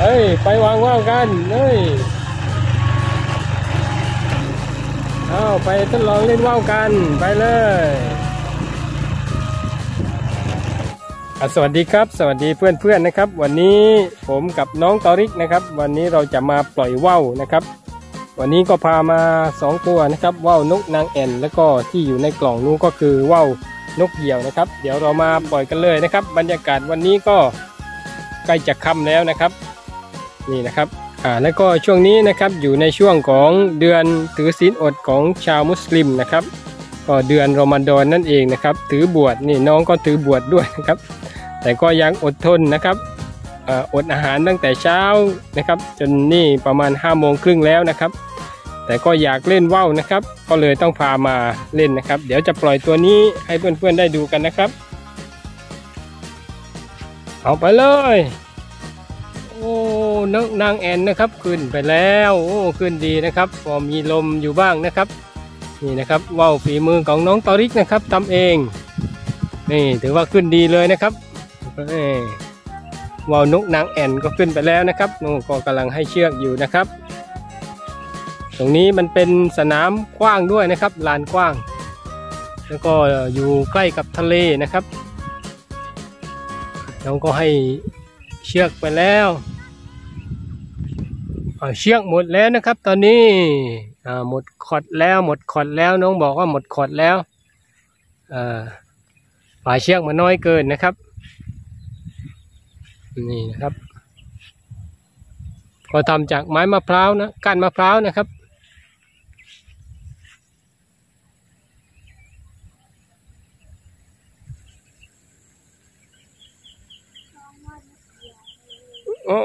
เอ้ย ไปวางว่าวกันเอ้ยเอาไปทดลองเล่นว่าวกันไปเลยสวัสดีครับ สวัสดีเพื่อนๆนะครับ วันนี้ผมกับน้องตอริกนะครับ วันนี้เราจะมาปล่อยว่าวนะครับ วันนี้ก็พามาสองตัวนะครับว่าวนกนางแอ่นแล้วก็ที่อยู่ในกล่องนู้นก็คือว่าวนกเหยี่ยวนะครับ เดี๋ยวเรามาปล่อยกันเลยนะครับ บรรยากาศวันนี้ก็ใกล้จะค่ำแล้วนะครับ นี่นะครับอ่าแล้วก็ช่วงนี้นะครับอยู่ในช่วงของเดือนถือศีลอดของชาวมุสลิมนะครับก็เดือนรอมฎอนนั่นเองนะครับ ถือบวชนี่น้องก็ถือบวชด้วยนะครับ แต่ก็ยังอดทนนะครับอดอาหารตั้งแต่เช้านะครับ จนนี่ประมาณ5้าโมงครึ่งแล้วนะครับ แต่ก็อยากเล่นว่าวนะครับ ก็เลยต้องพามาเล่นนะครับ เดี๋ยวจะปล่อยตัวนี้ให้เพื่อนๆได้ดูกันนะครับ เอาไปเลย นกนางแอนนะครับ ขึ้นไปแล้วโอ้ขึ้นดีนะครับพอมีลมอยู่บ้างนะครับนี่นะครับว่าวฝีมือของน้องตอริกนะครับทำเองนี่ถือว่าขึ้นดีเลยนะครับว่าวนกนางแอ่นก็ขึ้นไปแล้วนะครับนู่นก็กำลังให้เชือกอยู่นะครับ ตรงนี้มันเป็นสนามกว้างด้วยนะครับลานกว้าง แล้วก็อยู่ใกล้กับทะเลนะครับน้องก็ให้เชือกไปแล้ว เชือกหมดแล้วนะครับ ตอนนี้หมดขอดแล้วหมดขอดแล้วน้องบอกว่าหมดขอดแล้วปลายเชือกมันน้อยเกินนะครับ นี่นะครับ ก็ทำจากไม้มะพร้าวนะก้านมะพร้าวนะครับ โอ้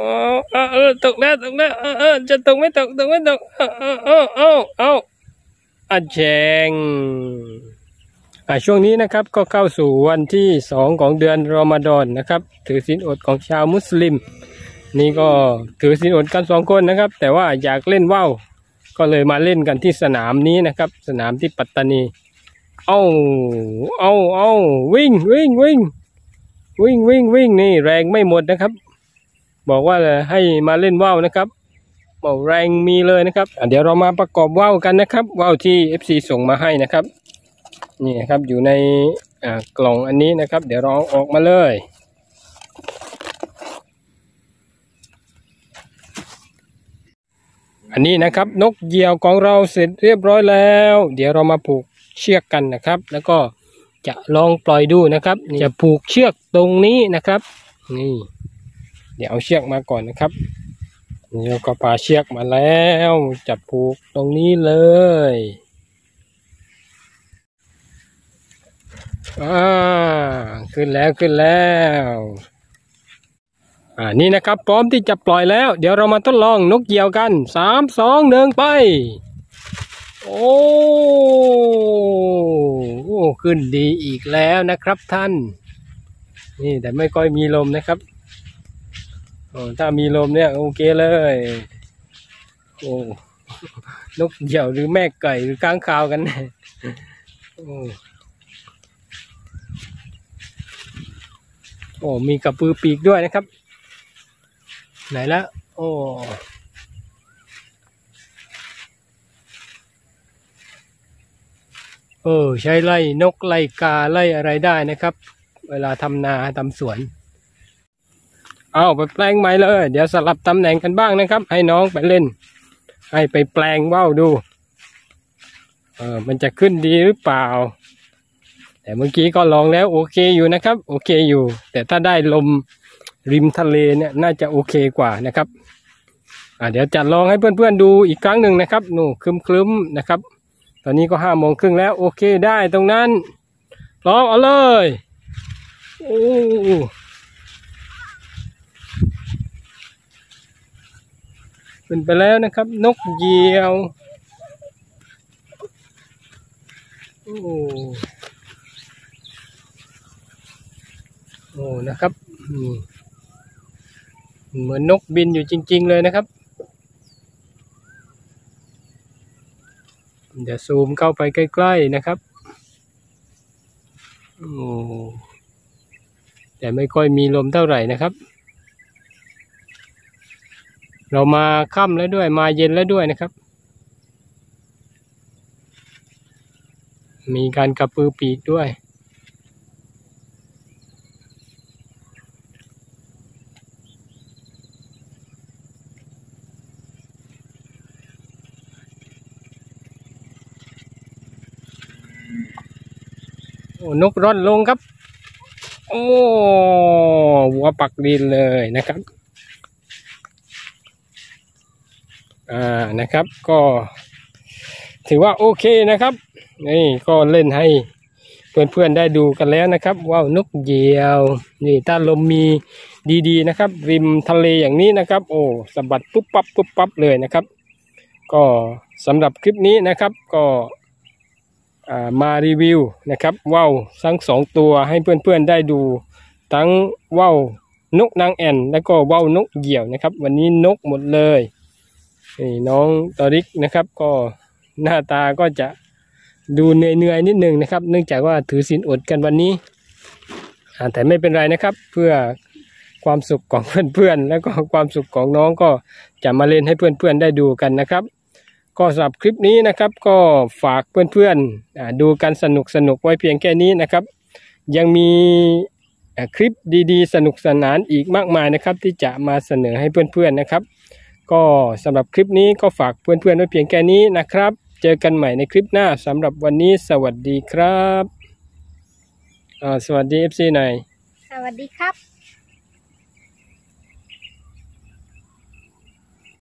เออเออตกแล้วตกแล้วเออเออจะตกไม่ตกตกไม่ตกเออเออเออเออเอออะแจงอะช่วงนี้นะครับก็เข้าสู่วันที่สองของเดือนรอมฎอนนะครับ ถือศีลอดของชาวมุสลิม นี่ก็ถือศีลอดกันสองคนนะครับ แต่ว่าอยากเล่นว่าวก็เลยมาเล่นกันที่สนามนี้นะครับ สนามที่ปัตตานี เอาเอาเอาวิ่งวิ่งวิ่งวิ่งวิ่งวิ่งนี่แรงไม่หมดนะครับ บอกว่าให้มาเล่นว่าวนะครับเบาแรงมีเลยนะครับเดี๋ยวเรามาประกอบว่าวกันนะครับว่าวที่ FC ส่งมาให้นะครับนี่นครับอยู่ในกล่องอันนี้นะครับ เดี๋ยวเราเอาออกมาเลย อันนี้นะครับนกเหยี่ยวของเราเสร็จเรียบร้อยแล้ว เดี๋ยวเรามาผูกเชือกกันนะครับ แล้วก็จะลองปล่อยดูนะครับ จะผูกเชือกตรงนี้นะครับ นี่ ดี๋ยวเอาเชือกมาก่อนนะครับเราก็พาเชือกมาแล้ว จับผูกตรงนี้เลยอ่าขึ้นแล้วขึ้นแล้วอ่านี่นะครับ พร้อมที่จะปล่อยแล้ว เดี๋ยวเรามาทดลองนกเหยี่ยวกันสามสองหนึ่งไป โอ้โอ้ขึ้นดีอีกแล้วนะครับท่าน นี่แต่ไม่ค่อยมีลมนะครับ ถ้ามีลมเนี่ยโอเคเลย โอ้นกเหยี่ยวหรือแม่ไก่หรือค้างคาวกันแน่โอ้โอ้มีกระปือปีกด้วยนะครับ ไหนละโอ้เออใช้ไล่นกไล่กาไล่อะไรได้นะครับ เวลาทำนาทำสวน เอาไปแปลงใหม่เลย เดี๋ยวสลับตำแหน่งกันบ้างนะครับ ให้น้องไปเล่น ให้ไปแปลงว่าวดู เออมันจะขึ้นดีหรือเปล่า แต่เมื่อกี้ก็ลองแล้วโอเคอยู่นะครับ โอเคอยู่ แต่ถ้าได้ลมริมทะเลเนี่ยน่าจะโอเคกว่านะครับอ่าเดี๋ยวจัดลองให้เพื่อนๆดูอีกครั้งหนึ่งนะครับหนูคลึ้มๆนะครับ ตอนนี้ก็ห้าโมงครึ่งแล้วโอเคได้ตรงนั้นพร้อมเอาเลยโอ้ ขึ้นไปแล้วนะครับ นกเหยี่ยวโอ้โอ้นะครับเหมือนนกบินอยู่จริง ๆ เลยนะครับ เดี๋ยวซูมเข้าไปใกล้ ๆ นะครับโอ้แต่ไม่ค่อยมีลมเท่าไหร่นะครับ เรามาค่ำแล้วด้วยมาเย็นแล้วด้วยนะครับ มีการกระปือปีกด้วย โอ้นกร่อนลงครับ โอ้หัวปักดินเลยนะครับ อ่านะครับก็ ถือว่าโอเคนะครับนี่ก็เล่นให้เพื่อนๆได้ดูกันแล้วนะครับ ว้าวนกเหยี่ยวนี่ถ้าลมมีดีๆนะครับ ริมทะเลอย่างนี้นะครับ โอ้สะบัดปุ๊บปั๊บปุ๊บปั๊บเลยนะครับ ก็สำหรับคลิปนี้นะครับก็มารีวิวนะครับว่าวทั้งสองตัวให้เพื่อนๆได้ดู ทั้งว่าว นกนางแอ่น แล้วก็ว่าวนกเหยี่ยวนะครับ วันนี้นกหมดเลย นี่น้องตอริกนะครับ ก็หน้าตาก็จะดูเหนื่อยๆนิดหนึ่งนะครับ เนื่องจากว่าถือศีลอดกันวันนี้แต่ไม่เป็นไรนะครับ เพื่อความสุขของเพื่อนๆ แล้วก็ความสุขของน้องก็จะมาเล่นให้เพื่อนๆได้ดูกันนะครับ ก็สำหรับคลิปนี้นะครับ ก็ฝากเพื่อนๆดูกันสนุกสนุกไว้เพียงแค่นี้นะครับ ยังมีคลิปดีๆ สนุกสนานอีกมากมายนะครับ ที่จะมาเสนอให้เพื่อนๆนะครับ ก็สำหรับคลิปนี้ก็ฝากเพื่อนๆไว้เพียงแค่นี้นะครับ เจอกันใหม่ในคลิปหน้าสำหรับวันนี้สวัสดีครับอ่าสวัสดี FC หน่อยสวัสดีครับ